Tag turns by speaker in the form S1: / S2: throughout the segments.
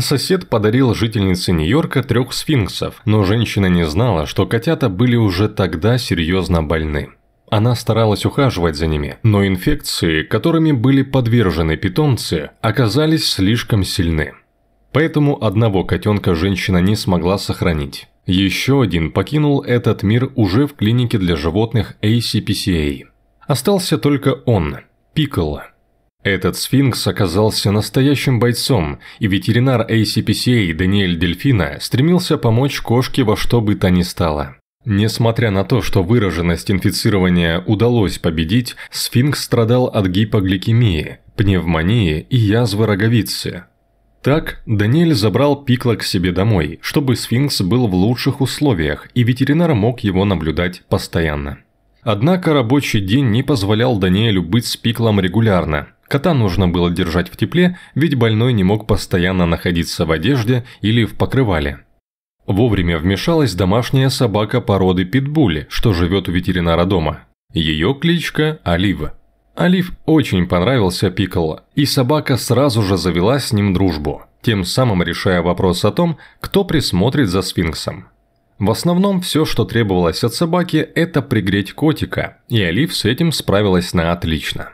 S1: Сосед подарил жительнице Нью-Йорка трех сфинксов, но женщина не знала, что котята были уже тогда серьезно больны. Она старалась ухаживать за ними, но инфекции, которыми были подвержены питомцы, оказались слишком сильны. Поэтому одного котенка женщина не смогла сохранить. Еще один покинул этот мир уже в клинике для животных ACPCA. Остался только он, Пикколо. Этот сфинкс оказался настоящим бойцом, и ветеринар ACPCA Даниэль Дельфина стремился помочь кошке во что бы то ни стало. Несмотря на то, что выраженность инфицирования удалось победить, сфинкс страдал от гипогликемии, пневмонии и язвы роговицы. Так, Даниэль забрал Пикла к себе домой, чтобы сфинкс был в лучших условиях, и ветеринар мог его наблюдать постоянно. Однако рабочий день не позволял Даниэлю быть с Пиклом регулярно. Кота нужно было держать в тепле, ведь больной не мог постоянно находиться в одежде или в покрывале. Вовремя вмешалась домашняя собака породы питбули, что живет у ветеринара дома. Ее кличка Олива. Олив очень понравился Пикколо, и собака сразу же завела с ним дружбу, тем самым решая вопрос о том, кто присмотрит за сфинксом. В основном все, что требовалось от собаки, это пригреть котика, и Олив с этим справилась на отлично.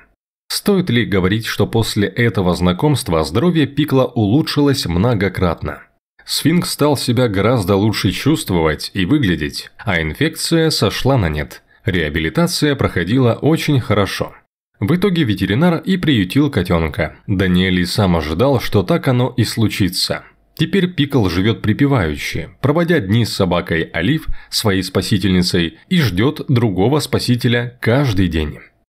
S1: Стоит ли говорить, что после этого знакомства здоровье Пикла улучшилось многократно? Сфинкс стал себя гораздо лучше чувствовать и выглядеть, а инфекция сошла на нет. Реабилитация проходила очень хорошо. В итоге ветеринар и приютил котенка. Даниэль и сам ожидал, что так оно и случится. Теперь Пикл живет припеваючи, проводя дни с собакой Олив, своей спасительницей, и ждет другого спасителя каждый день.